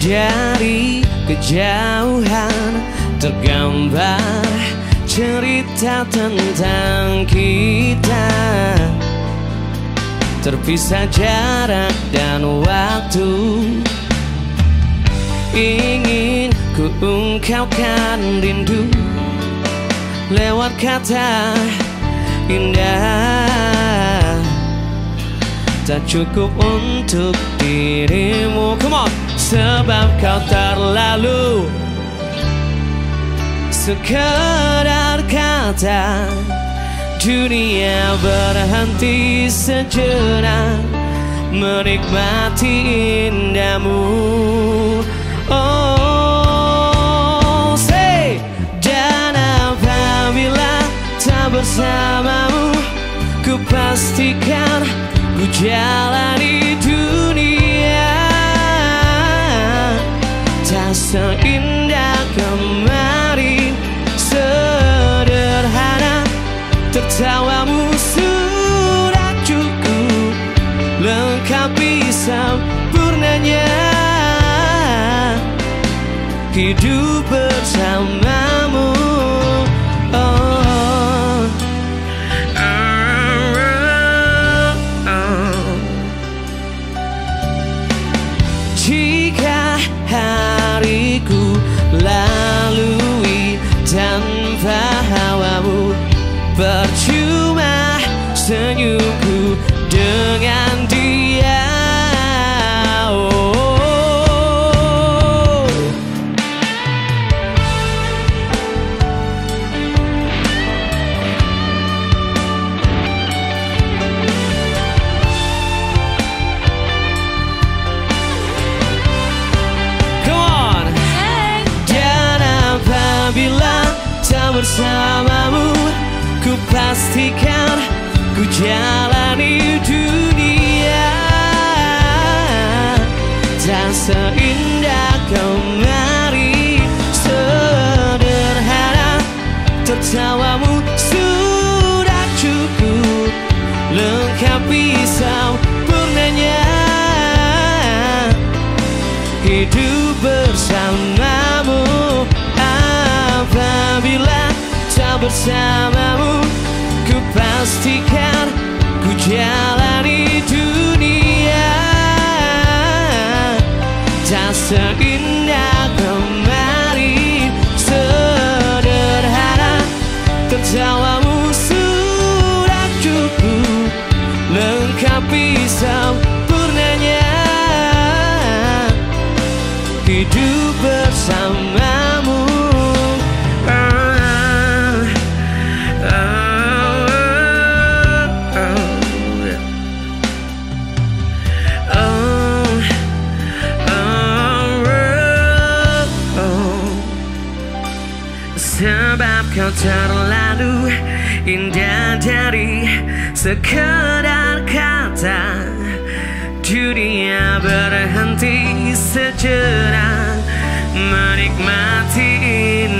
Dari kejauhan tergambar cerita tentang kita. Terpisah jarak dan waktu. Ingin ku ungkapkan rindu Lewat kata indah. Tak cukup untuk dirimu. Come on Sebab kau terlalu Sekedar kata Dunia berhenti sejenak Menikmati indahmu. Oh, say Dan apabila tak bersamamu Ku pastikan ku jalani dunia sempurnanya Hidup bersamamu oh. Jika hariku lalui tanpa hawamu Percuma senyumku bersamamu Ku pastikan ku jalani dunia. Tak seindah kemarin Sederhana Tertawamu sudah cukup. Lengkapi sempurnanya hidup bersamamu bersamamu Ku pastikan ku jalani dunia. Tak seindah kemarin Sederhana Tertawamu sudah cukup. Lengkapi sempurnanya hidup Sebab kau terlalu indah dari sekedar kata. Dunia berhenti sejenak Menikmati indahmu